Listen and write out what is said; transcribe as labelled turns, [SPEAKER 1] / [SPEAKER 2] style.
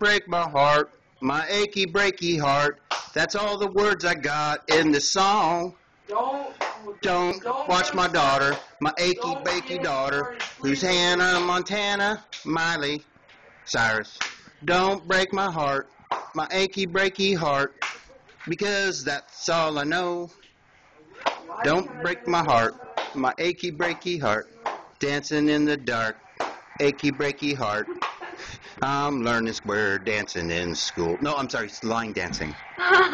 [SPEAKER 1] break my heart, my achy breaky heart. That's all the words I got in the song.
[SPEAKER 2] Don't.
[SPEAKER 1] Don't don't watch my daughter, my achy breaky daughter, who's Hannah Montana Miley Cyrus. Don't break my heart, my achy breaky heart, because that's all I know. Don't break my heart, my achy breaky heart, dancing in the dark, achy breaky heart. I'm learning square dancing in school. No, I'm sorry, line dancing.